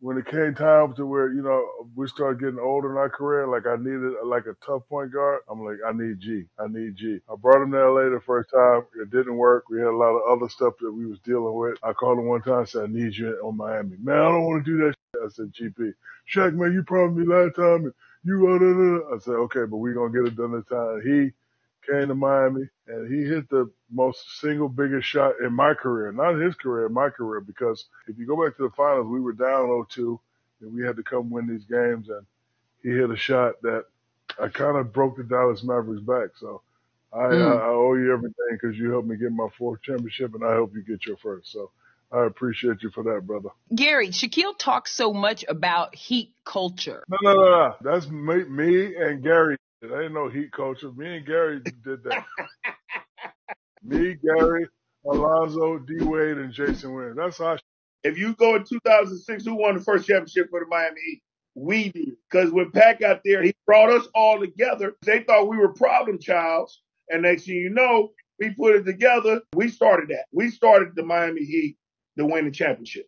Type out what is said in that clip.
when it came time to where you know we started getting older in our career, like I needed like a tough point guard. I'm like, I need G. I need G. I brought him to LA the first time. It didn't work. We had a lot of other stuff that we was dealing with. I called him one time and said, I need you on Miami. Man, I don't want to do that. Shit. I said, GP, Shaq, man, you promised me last time. And you, uh, I said, okay, but we gonna get it done this time. He came to Miami and he hit the most single biggest shot in my career, not his career, my career, because if you go back to the finals, we were down 0-2 and we had to come win these games and he hit a shot that I kind of broke the Dallas Mavericks back. So I, mm. I, I owe you everything because you helped me get my fourth championship and I hope you get your first. So I appreciate you for that, brother. Gary, Shaquille talks so much about heat culture. No, no, no, no. That's me, me and Gary there ain't no heat culture. Me and Gary did that. Me, Gary, Alonzo, D Wade, and Jason Williams. That's how. If you go in 2006, who won the first championship for the Miami Heat? We did. Because when Pat got there, he brought us all together. They thought we were problem childs. And next thing you know, we put it together. We started that. We started the Miami Heat to win the championship.